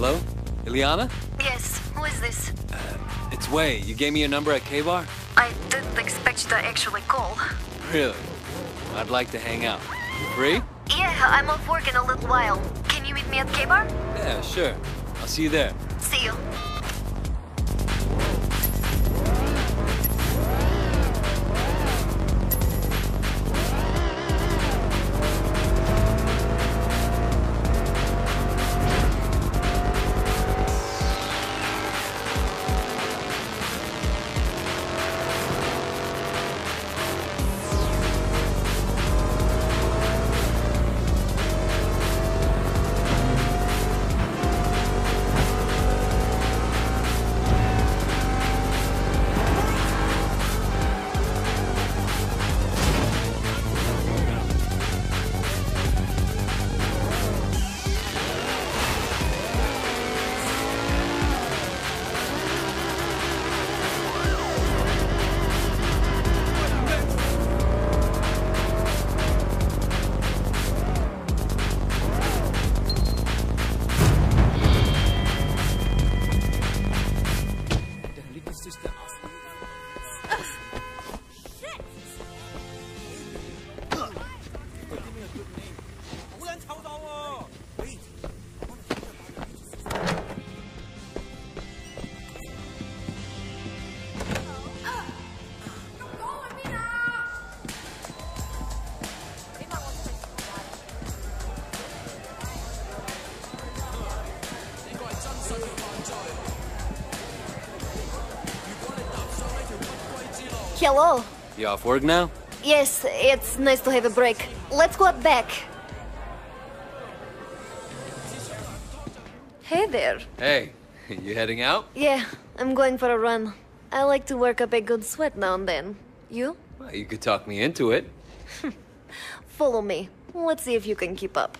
Hello? Ilyana? Yes, who is this? Uh, it's Wei. You gave me your number at K-Bar? I didn't expect you to actually call. Really? I'd like to hang out. Free? Yeah, I'm off work in a little while. Can you meet me at K-Bar? Yeah, sure. I'll see you there. See you. Hello. You off work now? Yes, it's nice to have a break. Let's go out back. Hey there. Hey, you heading out? Yeah, I'm going for a run. I like to work up a good sweat now and then. You? Well, you could talk me into it. Follow me. Let's see if you can keep up.